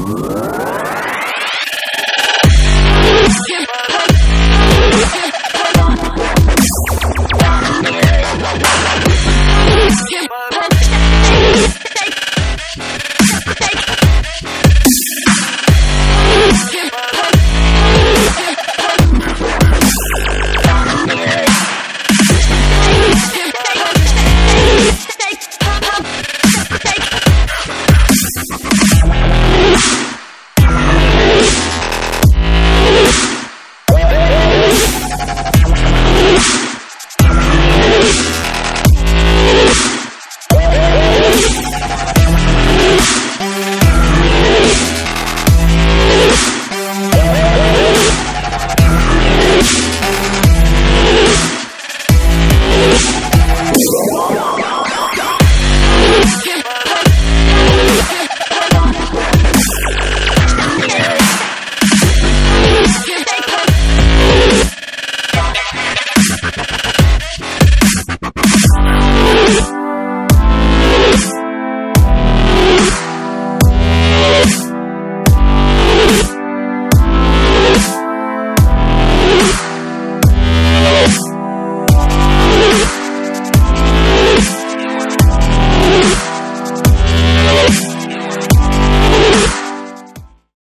Whoa.